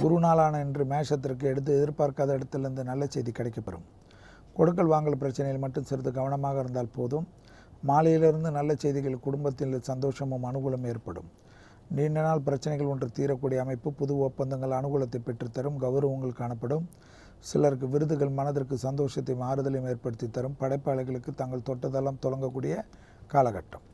குரு நாளான இன்று மேஷத்திற்கு எடுத்து எதிர்பார்க்காத இடத்திலிருந்து நல்ல செய்தி கிடைக்கப்பெறும். கொடுக்கல் வாங்கல் பிரச்சனையில் மட்டும் சிறிது கவனமாக இருந்தால் போதும். மாலையிலிருந்து நல்ல செய்திகள் குடும்பத்தில் சந்தோஷமும் அனுகூலம் ஏற்படும். நீண்ட நாள் பிரச்சனைகள் ஒன்று தீரக்கூடிய அமைப்பு புது ஒப்பந்தங்கள் அனுகூலத்தை பெற்றுத்தரும் கௌரவங்கள் காணப்படும். சிலருக்கு விருதுகள் மனதிற்கு சந்தோஷத்தையும் ஆறுதலையும் ஏற்படுத்தி தரும். படைப்பாளிகளுக்கு தங்கள் தொட்டதெல்லாம் தொடங்கக்கூடிய காலகட்டம்.